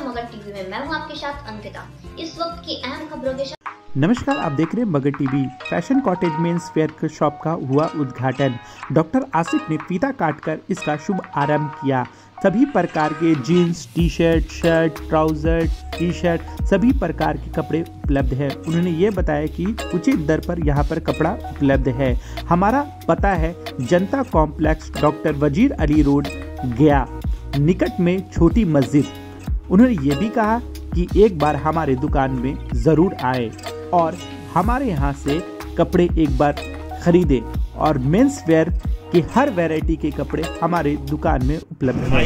मगर टीवी में। मैं हूँ आपके साथ अंकिता। इस वक्त की अहम खबरों के साथ नमस्कार, आप देख रहे हैं मगर TV. Fashion cottage men's wear shop का हुआ उद्घाटन। डॉक्टर आसिफ ने फीता काटकर इसका शुभ आरंभ किया। सभी प्रकार के jeans T shirt shirt trouser T shirt सभी प्रकार के कपड़े उपलब्ध है। उन्होंने ये बताया कि उचित दर पर यहाँ पर कपड़ा उपलब्ध है। हमारा पता है, जनता कॉम्प्लेक्स डॉक्टर वज़ीर अली रोड गया। निकट में छोटी मस्जिद। उन्होंने ये भी कहा कि एक बार हमारे दुकान में ज़रूर आए और हमारे यहाँ से कपड़े एक बार खरीदे और मेंस वेयर की हर वैरायटी के कपड़े हमारे दुकान में उपलब्ध हैं।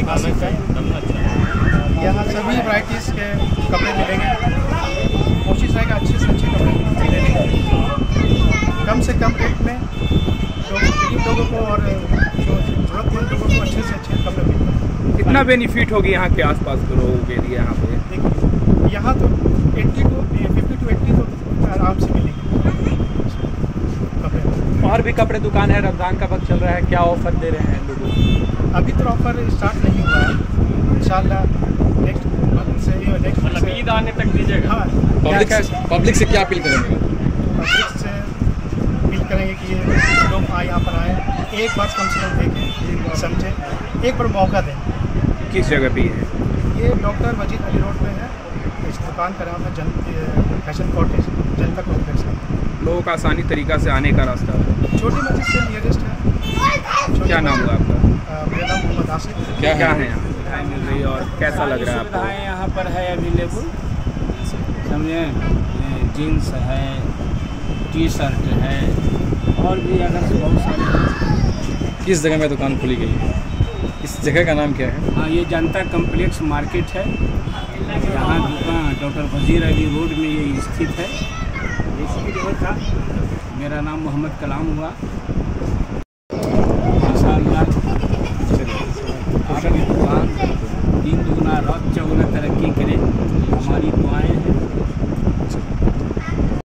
यहाँ सभी वैराइटीज़ के कपड़े मिलेंगे। कोशिश रहेगा अच्छे से अच्छे कपड़े मिलेंगे। कम से कम रेट में जो गरीब लोगों को और जो ज़रूरतमंद लोगों को अच्छे से अच्छे कितना बेनिफिट होगी यहाँ के आसपास के लोगों के लिए यहाँ पे? देखिए यहाँ तो 80 टू 50 टू 80 तो आराम से मिलेंगे। कपड़े। और भी कपड़े दुकान है रमज़ान का वक्त चल रहा है क्या ऑफ़र दे रहे हैं लोगों को? अभी तो ऑफ़र स्टार्ट नहीं हुआ है। इंशाल्लाह नेक्स्ट मंथ से नेक्स्ट मतलब ईद आने तक दीजिएगा। हाँ। पब्लिक से पब्लिक से क्या अपील करेंगे? पब्लिक से अपील करेंगे कि ये लोग आए यहाँ पर आए। एक बार कम से कम देखें समझें। एक बार मौका दें। किस जगह पे है? ये डॉक्टर वजीद अली रोड पे है। इस दुकान का नाम है जन फ़ैशन कॉटेज जनता कॉम्प्लेक्स। है लोगों का आसानी तरीका से आने का रास्ता है। छोटी मस्जिद से नियरेस्ट है। क्या नाम हुआ आपका? मेरा नाम मोहम्मद आसिफ क्या क्या है यहाँ मिल रही है और कैसा लग रहा है आपको? यहाँ पर है अवेलेबल समझे? जीन्स है टी शर्ट है और भी अगर बहुत सारे किस जगह में दुकान खुली गई है? इस जगह का नाम क्या है? हाँ ये जनता कम्प्लेक्स मार्केट है। यहाँ दुकान, डॉक्टर वज़ीर अली रोड में ये स्थित है। था। मेरा नाम मोहम्मद कलाम हुआ।